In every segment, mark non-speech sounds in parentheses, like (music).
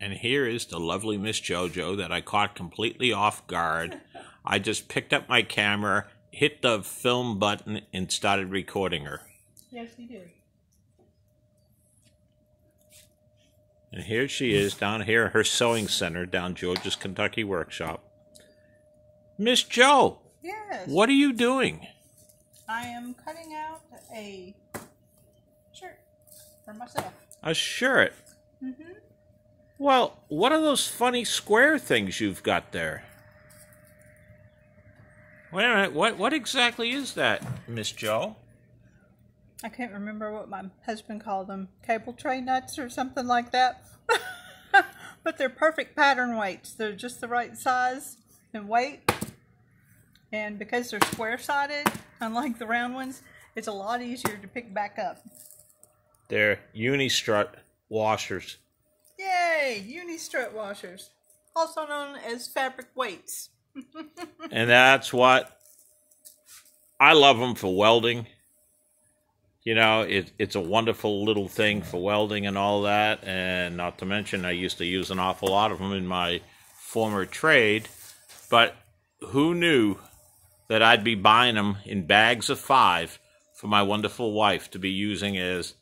And here is the lovely Miss JoJo that I caught completely off guard. I just picked up my camera, hit the film button, and started recording her. Yes, you did. And here she is down here at her sewing center down George's Kentucky Workshop. Miss Joe, Yes. what are you doing? I am cutting out a shirt for myself. A shirt. Mm-hmm. Well, what are those funny square things you've got there? Wait a minute, what what exactly is that, Miss Joe? I can't remember what my husband called them. Cable tray nuts or something like that. (laughs) but they're perfect pattern weights. They're just the right size and weight. And because they're square sided, unlike the round ones, it's a lot easier to pick back up. They're Unistrut washers. Yay! Uni-strut washers, also known as fabric weights. (laughs) and that's what I love them for welding. You know, it, it's a wonderful little thing for welding and all that. And not to mention, I used to use an awful lot of them in my former trade. But who knew that I'd be buying them in bags of five for my wonderful wife to be using as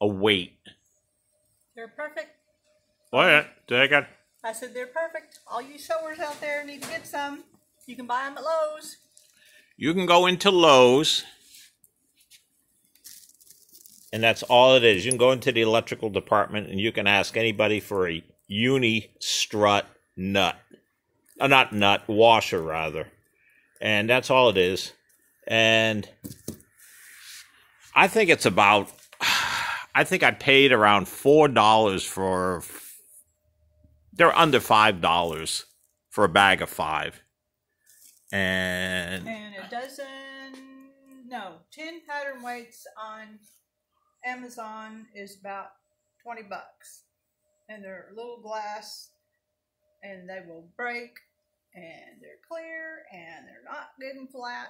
a weight? They're perfect. Wait, take it. I said they're perfect. All you sewers out there need to get some. You can buy them at Lowe's. You can go into Lowe's, and that's all it is. You can go into the electrical department and you can ask anybody for a uni strut nut. Uh, not nut, washer rather. And that's all it is. And I think it's about, (sighs) I think I paid around $4 for, they're under $5 for a bag of five. And And a dozen, no, 10 pattern weights on Amazon is about 20 bucks. And they're little glass and they will break and they're clear and they're not getting flat.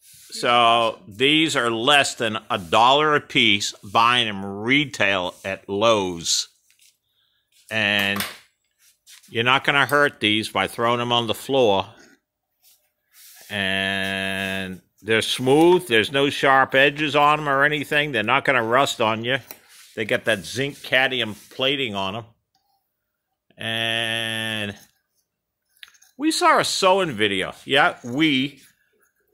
So these are less than a dollar a piece, buying them retail at Lowe's. And you're not going to hurt these by throwing them on the floor. And they're smooth. There's no sharp edges on them or anything. They're not going to rust on you. They got that zinc cadmium plating on them. And we saw a sewing video. Yeah, we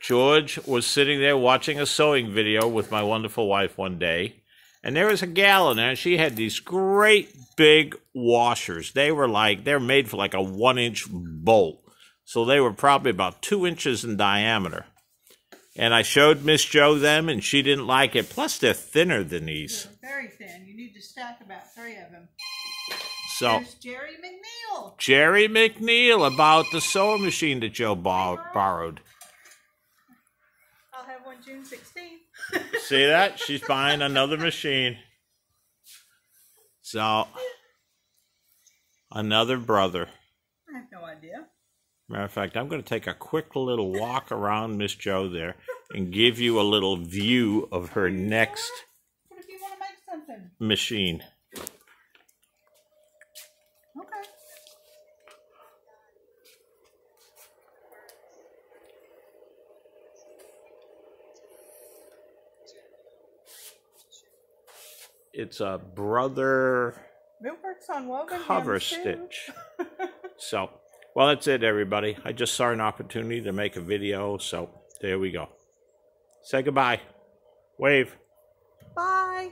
George was sitting there watching a sewing video with my wonderful wife one day, and there was a gal in there, and she had these great big washers. They were like, they're made for like a one inch bolt. So they were probably about two inches in diameter. And I showed Miss Joe them, and she didn't like it. Plus, they're thinner than these. They're very thin. You need to stack about three of them. So, There's Jerry McNeil. Jerry McNeil about the sewing machine that Joe borrowed. I'll have one June 16th. See that? She's buying another machine. So, another brother. I have no idea. Matter of fact, I'm going to take a quick little walk around Miss Joe there and give you a little view of her next What if you want to make something? machine. It's a brother It works on woven cover stitch. (laughs) So, well, that's it, everybody. I just saw an opportunity to make a video, so there we go. Say goodbye. Wave. Bye.